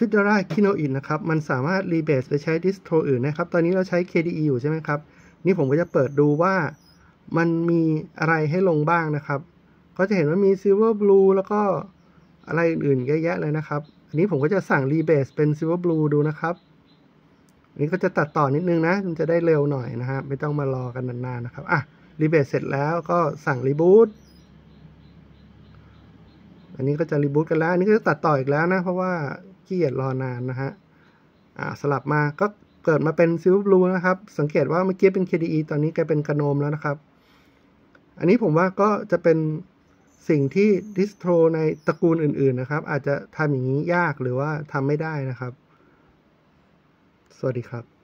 f i d o r a k i n o i n นะครับ มันสามารถ rebase ไปใช้ distro อื่นนะครับ ตอนนี้เราใช้ KDE อยู่ใช่ไหมครับ นี่ผมก็จะเปิดดูว่ามันมีอะไรให้ลงบ้างนะครับ ก็จะเห็นว่ามี Silverblue แล้วก็อะไรอื่นๆเยอะแยะเลยนะครับ อันนี้ผมก็จะสั่งรีเบสเป็น Silver Blue ดูนะครับ อันนี้ก็จะตัดต่อนิดนึงนะ มันจะได้เร็วหน่อยนะครับไม่ต้องมารอกันนานๆนะครับ อะ rebase เสร็จแล้วก็สั่ง rebootอันนี้ก็จะรีบูตกันแล้ว อันนี้ก็จะตัดต่ออีกแล้วนะ เพราะว่า ขี้เกียจรอนานนะฮะอ่าสลับมาก็เกิดมาเป็น Silver Blue นะครับ สังเกตว่าเมื่อกี้เป็น KDE ตอนนี้กลายเป็นกระโนมแล้วนะครับ อันนี้ผมว่าก็จะเป็นสิ่งที่ดิสโทรในตระกูลอื่น ๆนะครับ อาจจะทำอย่างนี้ยากหรือว่าทำไม่ได้นะครับ สวัสดีครับ